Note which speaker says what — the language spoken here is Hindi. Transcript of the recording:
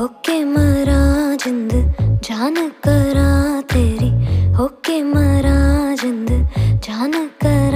Speaker 1: होके मरा जिंद जान करा तेरी। होके मरा जिंद जान करा